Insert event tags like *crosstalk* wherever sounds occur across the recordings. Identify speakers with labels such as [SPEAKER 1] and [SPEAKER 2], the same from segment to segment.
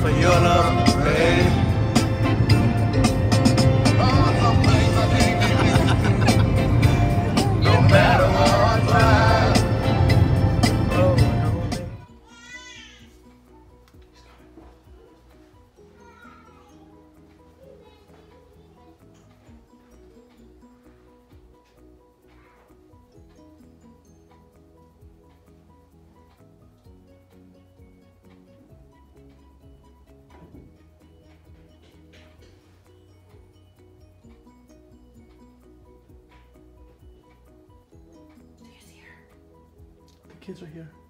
[SPEAKER 1] for your love, kids are here.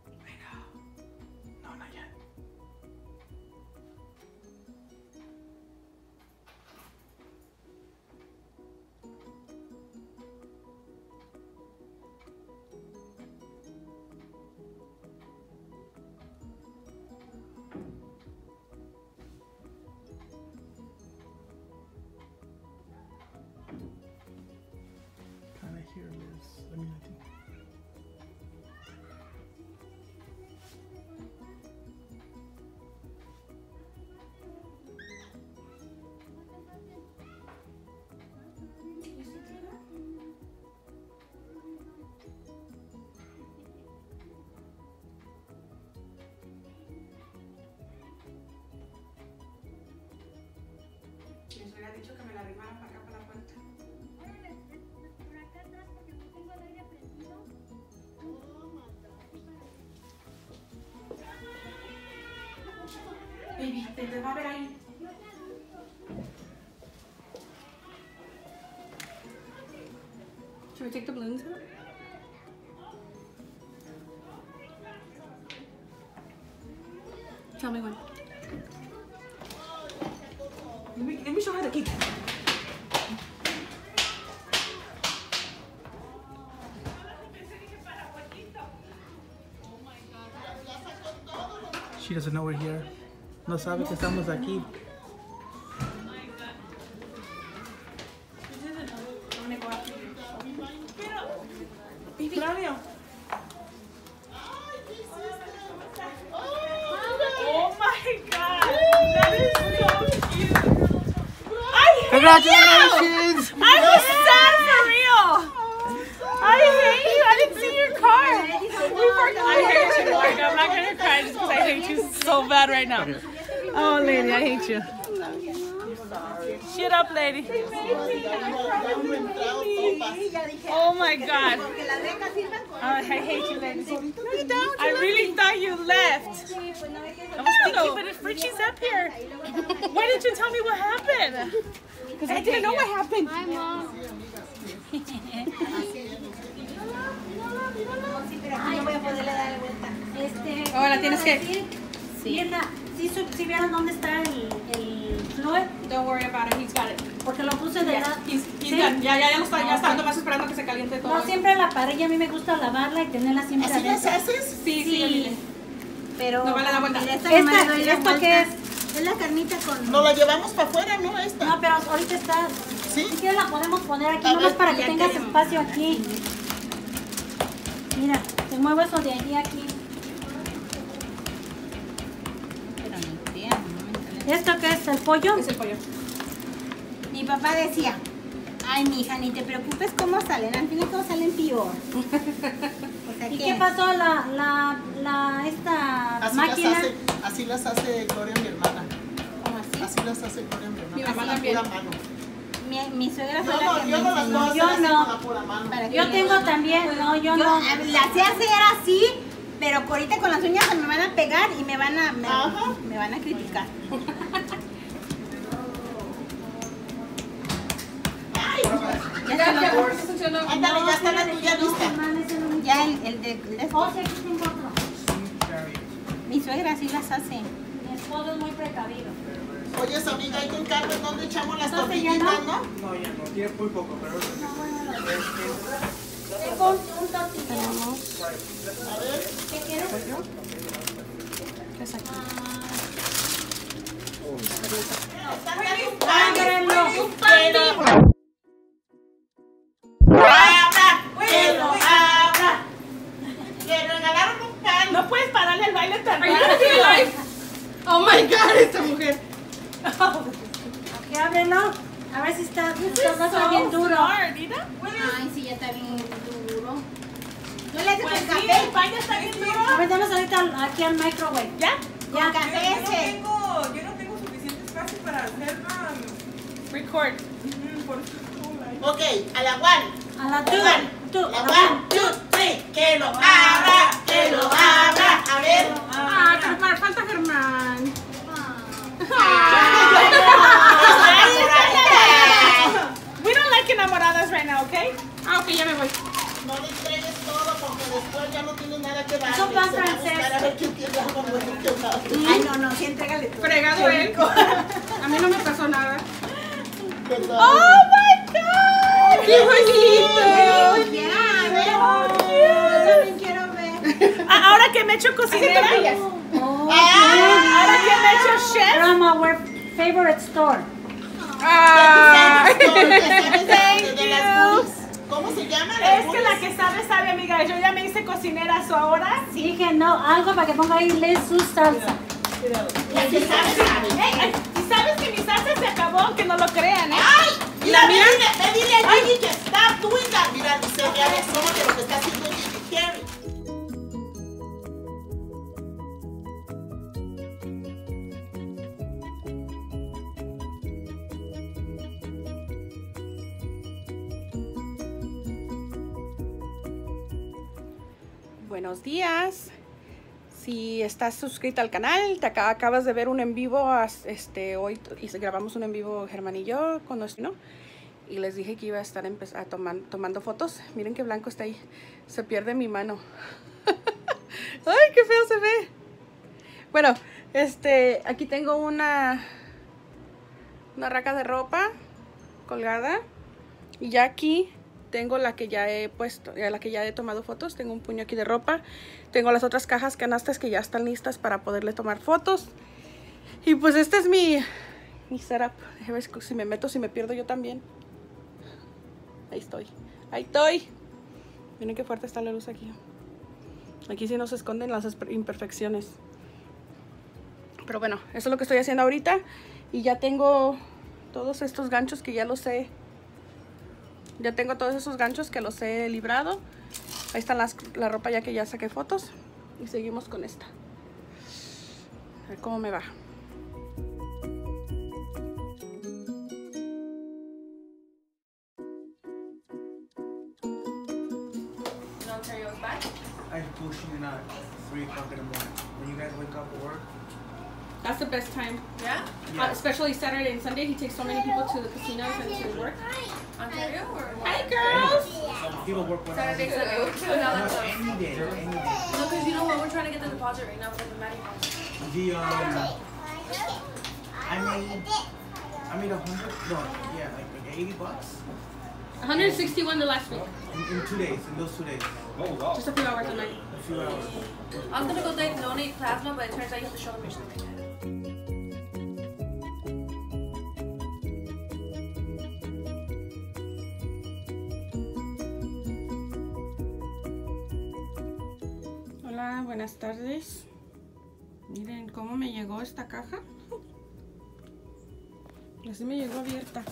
[SPEAKER 2] Dicho que me la arrimaran para acá, para la puerta. Baby, te, te va a ver ahí. Should we take the balloons out?
[SPEAKER 1] Doesn't know we're here. No sabe que estamos aquí.
[SPEAKER 2] Claudio. Oh my god! That is so cute! I hate
[SPEAKER 1] Congratulations!
[SPEAKER 2] So bad right now. Oh, lady, I hate you. Shut up, lady. Oh my god. Oh, I hate you, lady. I really thought you left. I was thinking, but if Richie's up here, why didn't you tell me what happened? Because I didn't know what happened.
[SPEAKER 3] Hi, mom.
[SPEAKER 4] Ay, no voy a poderle dar vuelta. Este,
[SPEAKER 2] Ahora tienes que-
[SPEAKER 4] Sí. Mierda, ¿sí, su- sí vieron dónde está el, el fluid?
[SPEAKER 2] Don't worry about it, he's got it.
[SPEAKER 4] Porque lo puse de lado.
[SPEAKER 2] He's, he's
[SPEAKER 4] Sí.
[SPEAKER 2] Ya, ya, ya, lo está, ya está, nomás esperando que se caliente todo.
[SPEAKER 4] No, siempre la parrilla a mí me gusta lavarla y tenerla siempre
[SPEAKER 5] ¿Así las haces?
[SPEAKER 2] Sí, sí,
[SPEAKER 4] Sí. Pero.
[SPEAKER 2] No, vale la vuelta. Esta,
[SPEAKER 4] la
[SPEAKER 2] ¿esto
[SPEAKER 4] vuelta.
[SPEAKER 2] qué es?
[SPEAKER 4] Es la carnita con.
[SPEAKER 5] Nos la llevamos para afuera, ¿no? Esta.
[SPEAKER 4] No, pero ahorita está.
[SPEAKER 5] ¿Sí?
[SPEAKER 4] Si quieres la podemos poner aquí,
[SPEAKER 5] A
[SPEAKER 4] nomás
[SPEAKER 5] ver,
[SPEAKER 4] para que tengas
[SPEAKER 5] queremos.
[SPEAKER 4] espacio aquí. Mira, te muevo eso de allí a aquí. ¿Esto qué es? ¿El pollo?
[SPEAKER 2] Es el pollo.
[SPEAKER 6] Mi papá decía, ay, mija, ni te preocupes cómo salen, al final todos salen peor. *laughs* O sea
[SPEAKER 4] ¿Y qué pasó? La, la, la, esta
[SPEAKER 5] Así
[SPEAKER 4] máquina.
[SPEAKER 5] las hace, así las hace Gloria mi hermana.
[SPEAKER 6] ¿Cómo así?
[SPEAKER 5] Así las hace Gloria mi hermana.
[SPEAKER 2] Mi mamá
[SPEAKER 5] con la
[SPEAKER 2] también.
[SPEAKER 5] pura mano.
[SPEAKER 6] Mi, mi suegra fue
[SPEAKER 5] Yo
[SPEAKER 6] la
[SPEAKER 5] no,
[SPEAKER 6] que me
[SPEAKER 5] yo no las
[SPEAKER 4] Yo
[SPEAKER 5] así
[SPEAKER 4] no.
[SPEAKER 5] con la pura mano.
[SPEAKER 6] Para que
[SPEAKER 4] Yo tengo también, no, yo
[SPEAKER 6] Yo
[SPEAKER 4] no.
[SPEAKER 6] ah, la sé hacer así, pero ahorita con las uñas se me van a pegar y me van a, me van a criticar. *laughs*
[SPEAKER 2] Ya.
[SPEAKER 5] Ándale, está la tuya lista.
[SPEAKER 6] Ya el, el de, el de-
[SPEAKER 4] Oh, aquí otro.
[SPEAKER 6] mi suegra sí las hace.
[SPEAKER 4] Mi esposo es muy precavido.
[SPEAKER 5] Oye, amiga, ahí te encargo en dónde echamos las
[SPEAKER 4] Entonces, ¿ya
[SPEAKER 5] tortillitas,
[SPEAKER 4] no?
[SPEAKER 5] ¿no?
[SPEAKER 1] Ya no, tiene muy poco, pero.
[SPEAKER 4] Tengo un, un tortillero.
[SPEAKER 5] A ver,
[SPEAKER 4] ¿Qué quieres? Ándalo. Ábrelo. A ver si está, está, estar bien duro.
[SPEAKER 2] Smart.
[SPEAKER 6] Ay, sí, ya está bien duro. ¿No le haces
[SPEAKER 2] Pues
[SPEAKER 6] con
[SPEAKER 2] sí,
[SPEAKER 6] café?
[SPEAKER 2] el baño está bien duro.
[SPEAKER 4] A ver, damos ahorita aquí al microwave.
[SPEAKER 2] ¿Ya?
[SPEAKER 6] Con café
[SPEAKER 1] Yo no
[SPEAKER 6] ese.
[SPEAKER 1] tengo, yo no tengo suficiente espacio para hacer um,
[SPEAKER 2] Record.
[SPEAKER 1] mm, por
[SPEAKER 5] Ok, a la one.
[SPEAKER 4] A la
[SPEAKER 5] A
[SPEAKER 4] two.
[SPEAKER 5] la one.
[SPEAKER 4] Two.
[SPEAKER 5] La one, two, three. Que lo abra, que lo abra. A ver.
[SPEAKER 2] Ah, Germán, falta Germán. We don't like enamoradas right now, okay? Ah, ok, ya me voy.
[SPEAKER 5] No le entregues todo porque después ya no tienes nada que dar.
[SPEAKER 4] Son
[SPEAKER 5] Se
[SPEAKER 4] pan
[SPEAKER 5] va a buscar
[SPEAKER 4] francés.
[SPEAKER 5] A ver quién tiene algo bueno que dar.
[SPEAKER 6] Ay, no, no, sí, entrégale tú.
[SPEAKER 2] Fregado él. *laughs* A mí no me pasó nada.
[SPEAKER 5] Perdón.
[SPEAKER 2] Oh my god. ¡Qué bonito!
[SPEAKER 6] Ver. Yo también quiero ver.
[SPEAKER 2] Ah, Ahora que me he hecho cocinera.
[SPEAKER 4] Oh,
[SPEAKER 2] Ahora que me he hecho chef.
[SPEAKER 4] From our favorite store.
[SPEAKER 2] Ah. *laughs*
[SPEAKER 5] Sabes, de las. ¿Cómo se llama?
[SPEAKER 2] Es que la que sabe, sabe, amiga. Yo ya me hice cocinera, so ahora.
[SPEAKER 4] Dije, no, algo para que ponga ahí le su salsa.
[SPEAKER 5] bullies. La que sabe, sabe.
[SPEAKER 2] Y sabes que mi salsa se acabó, aunque no lo crean, ¿eh?
[SPEAKER 5] ¡Ay! Mira,
[SPEAKER 2] ¿La mía?
[SPEAKER 5] dile, a Gigi que stop doing that. Mira, dice, ya ves
[SPEAKER 2] estás suscrita al canal, te aca- acabas de ver un en vivo, este, hoy y grabamos un en vivo Germán y yo con nuestro. Y les dije que iba a estar a toman- tomando fotos. Miren qué blanco está ahí. Se pierde mi mano. *laughs* Ay, qué feo se ve. Bueno, este, aquí tengo una, una raca de ropa colgada. Y ya aquí tengo la que ya he puesto, la que ya he tomado fotos. Tengo un puño aquí de ropa. Tengo las otras cajas canastas que ya están listas para poderle tomar fotos. Y pues este es mi, mi setup. Déjame ver si me meto, si me pierdo yo también. Ahí estoy. Ahí estoy. Miren qué fuerte está la luz aquí. Aquí sí no se esconden las imperfecciones. Pero bueno, eso es lo que estoy haciendo ahorita. Y ya tengo todos estos ganchos que ya los he ya tengo todos esos ganchos que los he librado. Ahí están las, la ropa ya que ya saqué fotos. Y seguimos con esta. A ver cómo me va.
[SPEAKER 3] I push in at 3 o'clock in the morning. When you guys wake up for work,
[SPEAKER 2] That's the best time.
[SPEAKER 7] Yeah?
[SPEAKER 3] Yeah.
[SPEAKER 2] Uh, especially Saturday and Sunday. He takes so many people to the casinos and to work.
[SPEAKER 7] Ontario or what?
[SPEAKER 2] Hi, girls!
[SPEAKER 3] people work one hour.
[SPEAKER 7] Saturday, Sunday. Okay,
[SPEAKER 3] No,
[SPEAKER 7] let's
[SPEAKER 3] any day, any day.
[SPEAKER 7] No, because you know what? We're trying to get the deposit right now for the Maddie.
[SPEAKER 3] The, um, I made, I made a hundred, no, yeah, like, like 80 bucks
[SPEAKER 2] 161 the last week.
[SPEAKER 3] in, in two days, in those two days.
[SPEAKER 2] Just a few hours a night.
[SPEAKER 3] A few hours.
[SPEAKER 7] I was gonna go donate, donate plasma, but it turns out you have to show them your stomach.
[SPEAKER 2] Buenas tardes. Miren cómo me llegó esta caja. Así me llegó abierta.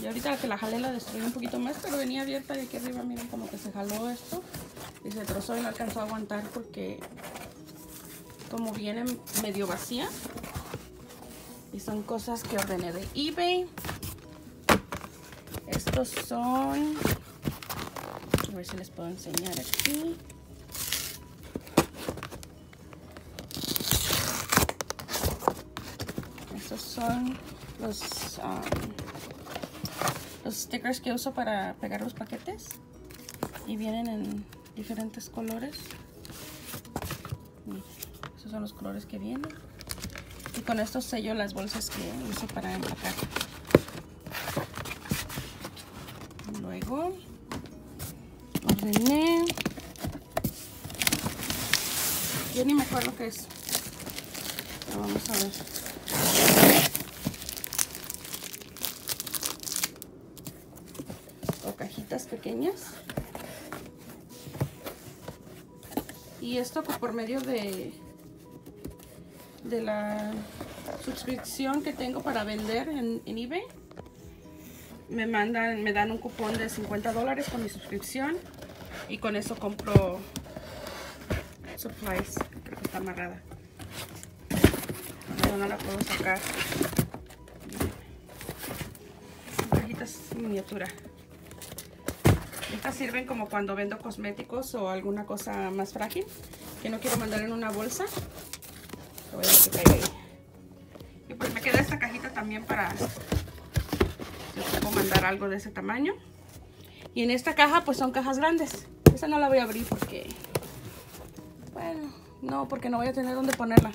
[SPEAKER 2] Y ahorita que la jalé la destruí un poquito más, pero venía abierta y aquí arriba miren como que se jaló esto. Y se trozó y no alcanzó a aguantar porque como viene medio vacía. Y son cosas que ordené de eBay. Estos son... A ver si les puedo enseñar aquí. Estos son los, um, los stickers que uso para pegar los paquetes. Y vienen en diferentes colores. Miren, Esos son los colores que vienen. Y con estos sello las bolsas que uso para empacar. Luego ordené. Yo ni me acuerdo qué es. Vamos a ver. Pequeñas. Y esto por medio de de la suscripción que tengo para vender en, en eBay. Me mandan, me dan un cupón de 50 dólares con mi suscripción y con eso compro supplies. Creo que está amarrada. No, no la puedo sacar. Cajitas miniatura. Estas sirven como cuando vendo cosméticos o alguna cosa más frágil que no quiero mandar en una bolsa. Y pues me queda esta cajita también para mandar algo de ese tamaño. Y en esta caja pues son cajas grandes. Esta no la voy a abrir porque... Bueno, no, porque no voy a tener dónde ponerla.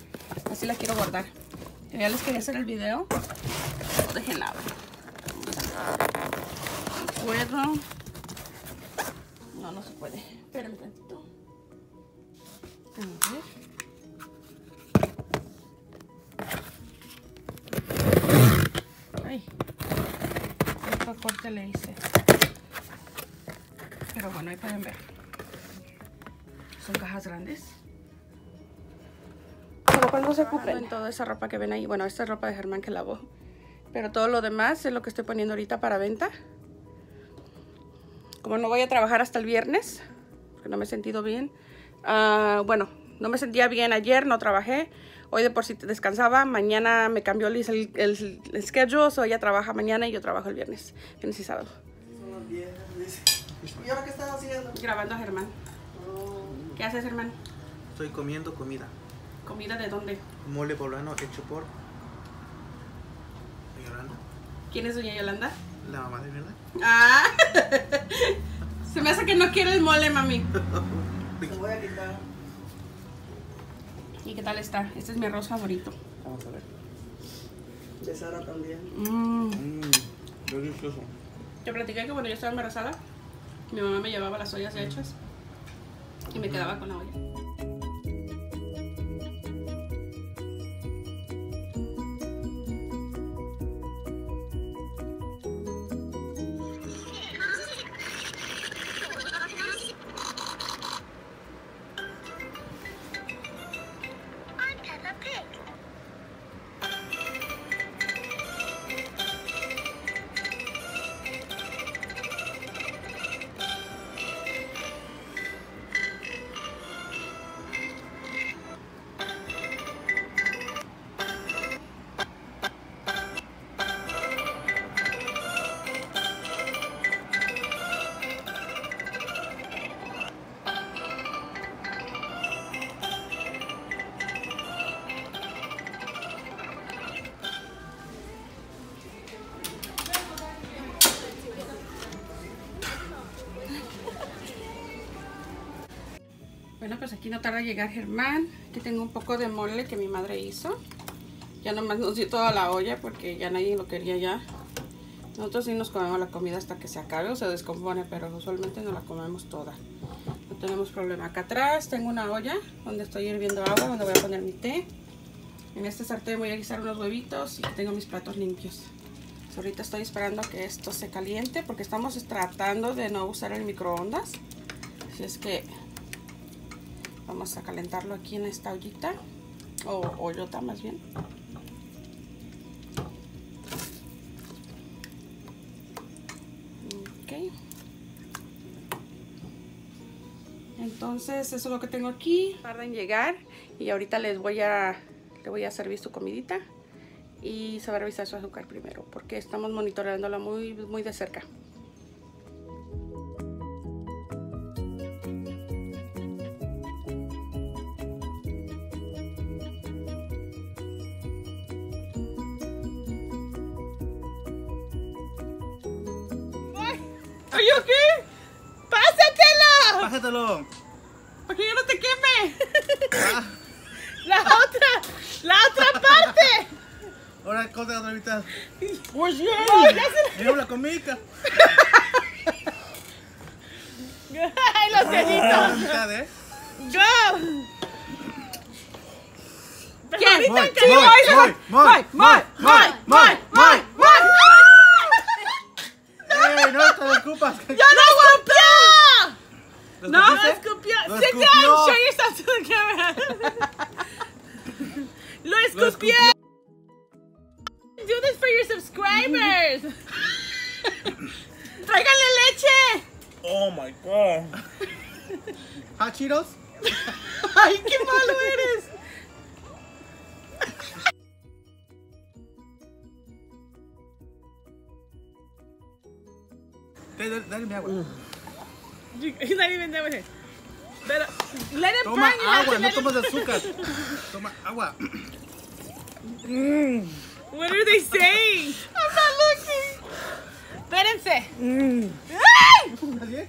[SPEAKER 2] Así la quiero guardar. Ya les quería hacer el video. Dejen abrir. Puedo. No, no se puede. Espérenme un tantito. A ver. Ay. Esto corte le hice. Pero bueno, ahí pueden ver. Son cajas grandes. Pero cuando se ocupen. En toda esa ropa que ven ahí. Bueno, esta es ropa de Germán que lavó. Pero todo lo demás es lo que estoy poniendo ahorita para venta. Como no voy a trabajar hasta el viernes, porque no me he sentido bien. ah, bueno, no me sentía bien ayer, no trabajé. Hoy de por sí descansaba. Mañana me cambió el, el, el, el schedule. So ella trabaja mañana y yo trabajo el viernes. Viernes y sábado.
[SPEAKER 3] Son las 10, dice. ¿Y ahora qué estás haciendo?
[SPEAKER 2] Grabando a Germán. ¿Qué haces, Germán?
[SPEAKER 3] Estoy comiendo comida.
[SPEAKER 2] ¿Comida de dónde?
[SPEAKER 3] Mole poblano hecho por Yolanda,
[SPEAKER 2] ¿Quién es doña Yolanda?
[SPEAKER 3] La mamá de Yolanda.
[SPEAKER 2] Ah. *laughs* Se me hace que no quiere el mole, mami.
[SPEAKER 3] Se voy a quitar.
[SPEAKER 2] ¿Y qué tal está? Este es mi arroz favorito.
[SPEAKER 3] Vamos a ver. De Sara también.
[SPEAKER 2] Mmm.
[SPEAKER 3] Mmm, delicioso.
[SPEAKER 2] Te platiqué que cuando yo estaba embarazada, mi mamá me llevaba las ollas hechas y me quedaba con la olla. Pues aquí no tarda llegar Germán. Aquí tengo un poco de mole que mi madre hizo. Ya nomás nos dio toda la olla porque ya nadie lo quería ya. Nosotros sí nos comemos la comida hasta que se acabe o se descompone, pero usualmente no la comemos toda. No tenemos problema. Acá atrás tengo una olla donde estoy hirviendo agua, donde voy a poner mi té. En este sartén voy a guisar unos huevitos y tengo mis platos limpios. Ahorita estoy esperando que esto se caliente porque estamos tratando de no usar el microondas. Así es que vamos a calentarlo aquí en esta ollita o ollota más bien. Ok. Entonces eso es lo que tengo aquí. Tarda en llegar y ahorita les voy a le voy a servir su comidita y se va a revisar su azúcar primero porque estamos monitoreándola muy muy de cerca. Are you okay? ¡Pásatelo!
[SPEAKER 3] Pásatelo.
[SPEAKER 2] Para que yo no te queme. La otra, la otra parte.
[SPEAKER 3] Ahora, corta otra mitad.
[SPEAKER 2] Pues ya, ya se
[SPEAKER 3] Mira la comida.
[SPEAKER 2] Ay, los
[SPEAKER 3] La
[SPEAKER 2] deditos.
[SPEAKER 3] ¿eh?
[SPEAKER 2] Go. ¿Quién?
[SPEAKER 3] Voy,
[SPEAKER 2] ¿Quién?
[SPEAKER 3] voy, voy, voy, voy, voy, voy, voy, voy. Escupas!
[SPEAKER 2] ¡Ya no escupió!
[SPEAKER 3] ¿Lo
[SPEAKER 2] No,
[SPEAKER 3] escupiste?
[SPEAKER 2] escupió.
[SPEAKER 3] Lo
[SPEAKER 2] Sit
[SPEAKER 3] escupió.
[SPEAKER 2] down, show yourself to the camera. Lo
[SPEAKER 1] ¡Le escupió! Do this for your subscribers. *laughs* Tráiganle leche.
[SPEAKER 8] Oh my god.
[SPEAKER 3] Hot *laughs* Cheetos. *laughs*
[SPEAKER 1] Ay, qué malo eres.
[SPEAKER 3] Dale, dale mi agua.
[SPEAKER 1] He's not even there with it. Pero, let it
[SPEAKER 3] Toma
[SPEAKER 1] burn. You
[SPEAKER 3] agua, no
[SPEAKER 1] let it-
[SPEAKER 3] tomas azúcar. Toma agua. Mm.
[SPEAKER 1] What are they saying? I'm not looking. Espérense. ¡Ay!
[SPEAKER 3] ¿Así?